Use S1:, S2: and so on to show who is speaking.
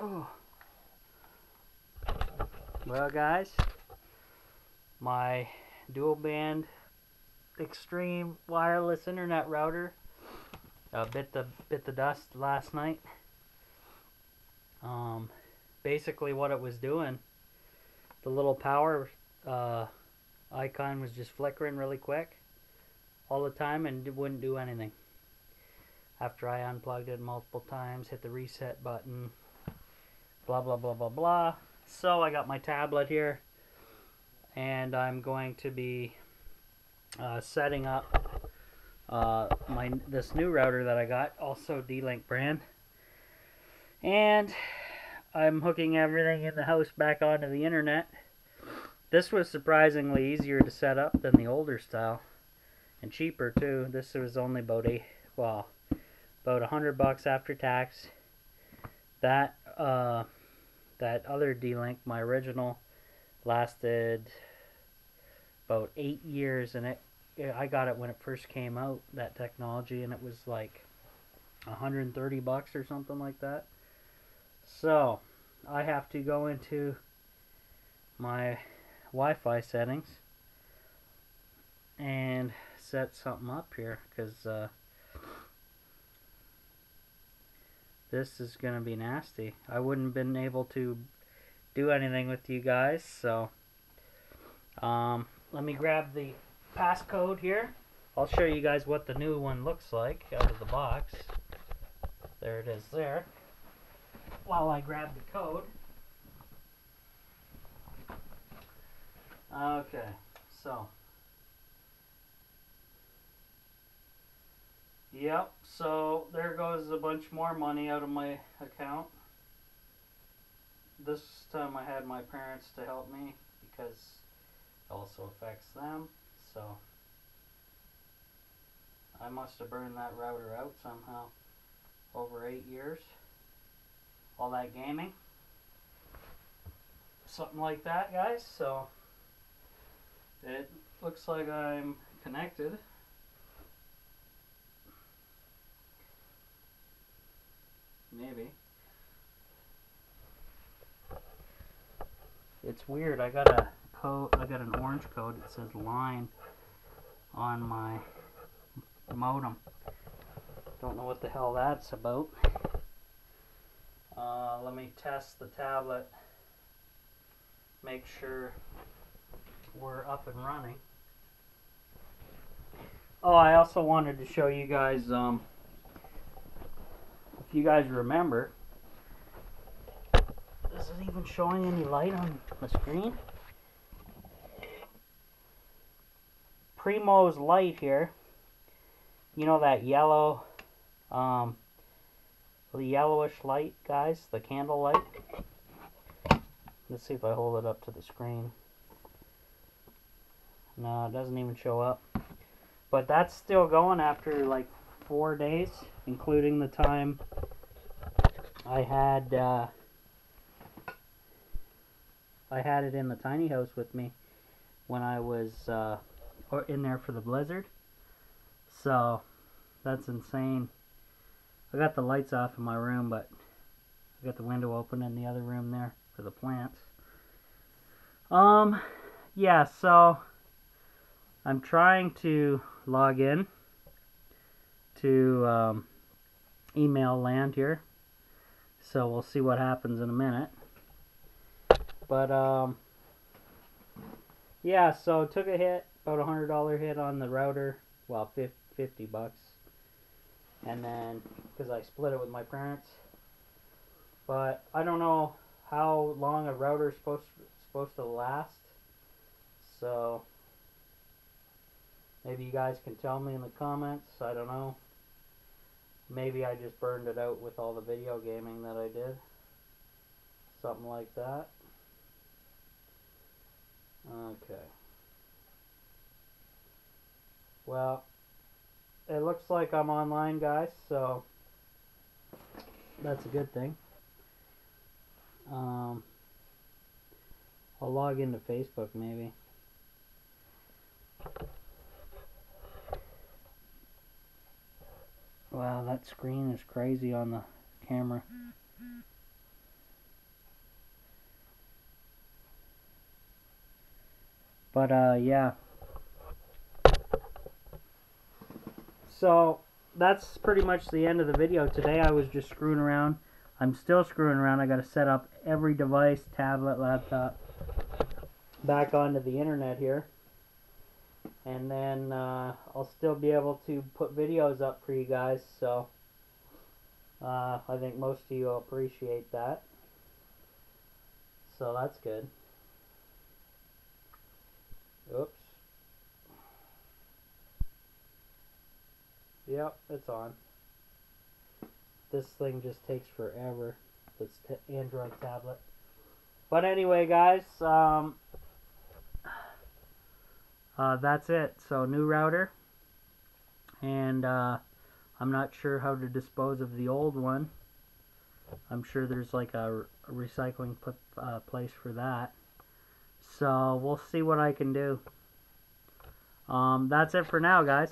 S1: Oh. Well, guys, my dual band extreme wireless internet router uh, bit the bit the dust last night. Um, basically, what it was doing, the little power uh, icon was just flickering really quick all the time and it wouldn't do anything. After I unplugged it multiple times, hit the reset button, blah blah blah blah blah. So I got my tablet here and I'm going to be uh, setting up uh, my this new router that I got, also D-Link brand. And I'm hooking everything in the house back onto the internet. This was surprisingly easier to set up than the older style and cheaper too. This was only about a well, about a hundred bucks after tax. That uh, that other D-Link, my original, lasted about eight years, and it I got it when it first came out. That technology, and it was like 130 bucks or something like that. So I have to go into my Wi-Fi settings and set something up here because uh, this is gonna be nasty. I wouldn't have been able to do anything with you guys so um, let me grab the passcode here. I'll show you guys what the new one looks like out of the box. There it is there. While I grab the code. Okay, so. Yep, so there goes a bunch more money out of my account. This time I had my parents to help me because it also affects them, so. I must have burned that router out somehow over eight years. All that gaming. Something like that, guys, so. It looks like I'm connected. Maybe. It's weird. I got a code. I got an orange code that says line on my modem. Don't know what the hell that's about. Uh, let me test the tablet. Make sure we're up and running. Oh, I also wanted to show you guys, um, if you guys remember, is it even showing any light on the screen? Primo's light here, you know that yellow, um, the yellowish light, guys, the candle light? Let's see if I hold it up to the screen. No, it doesn't even show up. But that's still going after like four days, including the time I had uh, I had it in the tiny house with me when I was uh, in there for the blizzard. So that's insane. I got the lights off in my room, but I got the window open in the other room there for the plants. Um, yeah, so I'm trying to log in to um, email land here. So we'll see what happens in a minute. But, um, yeah, so took a hit, about a $100 hit on the router. Well, 50 bucks. And then, because I split it with my parents. But I don't know how long a router is supposed, supposed to last. So, Maybe you guys can tell me in the comments. I don't know. Maybe I just burned it out with all the video gaming that I did. Something like that. Okay. Well, it looks like I'm online, guys, so that's a good thing. Um, I'll log into Facebook maybe. Wow, that screen is crazy on the camera. But, uh, yeah. So, that's pretty much the end of the video. Today I was just screwing around. I'm still screwing around. I got to set up every device, tablet, laptop, back onto the internet here. And then uh, I'll still be able to put videos up for you guys. So uh, I think most of you will appreciate that. So that's good. Oops. Yep, it's on. This thing just takes forever. This Android tablet. But anyway, guys, um, uh, that's it. So new router, and uh, I'm not sure how to dispose of the old one. I'm sure there's like a, a recycling uh, place for that. So we'll see what I can do. Um, that's it for now, guys.